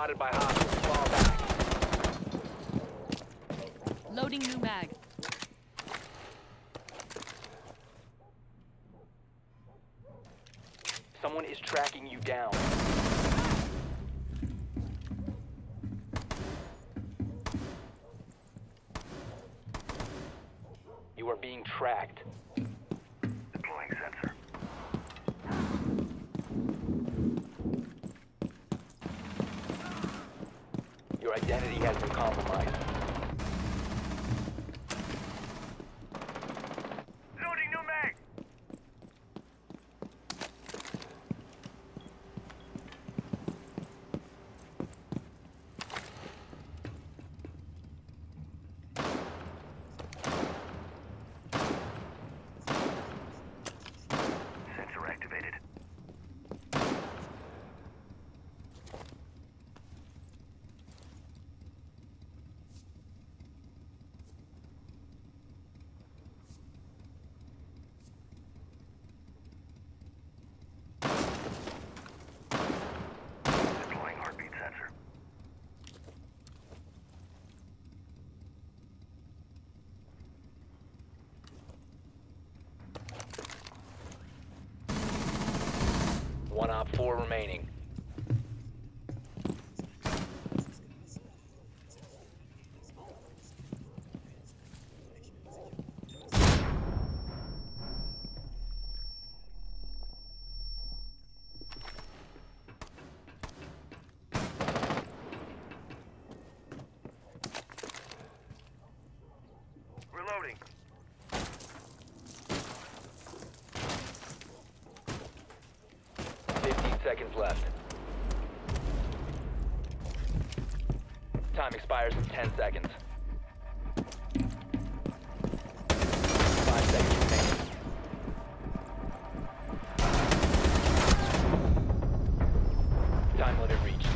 spotted by hostiles. Fall back. Loading new mag. Someone is tracking you down. You are being tracked. Your identity has been compromised. Four remaining. Reloading. seconds left. Time expires in 10 seconds. Five seconds. Time limit reached.